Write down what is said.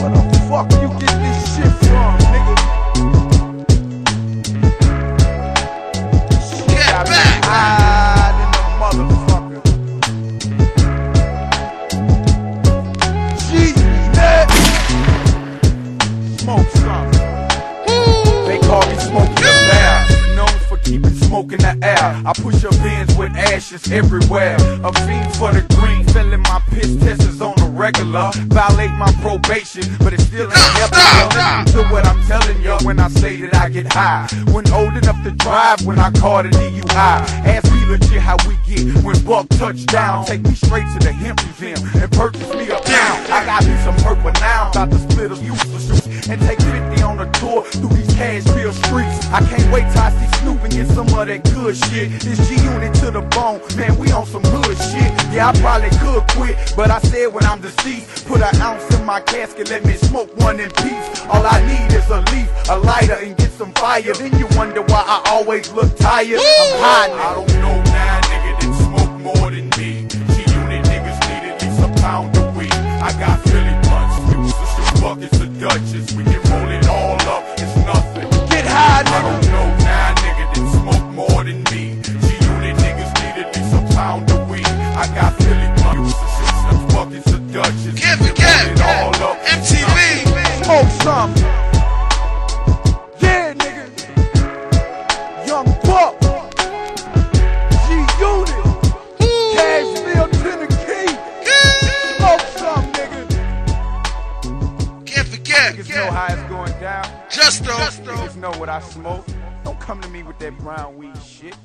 Where the fuck you get this shit from, smoke in the air. I push up bins with ashes everywhere. A fiend for the green, filling my piss testers on the regular. Violate my probation, but it still ain't helping. To what I'm telling you when I say that I get high. When old enough to drive, when I call the DUI. Ask me legit how we get when Buck touchdown. Take me straight to the hemp museum and purchase me a pound. I got me some purple now, about to split a useless and take 50 on a tour through these Cashville streets. I can't wait till I see Snoop and get some of that good shit. This G unit to the bone, man, we on some good shit. Yeah, I probably could quit, but I said when I'm deceased, put an ounce in my casket, let me smoke one in peace. All I need is a leaf, a lighter, and get some fire. Then you wonder why I always look tired. I'm high now. I don't know now, nigga, that smoke more than me. G-Unit niggas need at least a pound a week. I got Philly blunts, useless as buckets of Dutches. We can roll it all up, it's nothing. Get high, I nigga. don't know now, buckets of Dutches. We Give it, give it all up, MTV. nothing. Smoke some. Yeah, nigga. Young Buck. G Unit. Cashville, Tennessee. Smoke some, nigga. Can't forget. Niggas know how it's going down. Justo. Niggas know what I smoke. Don't come to me with that brown weed shit.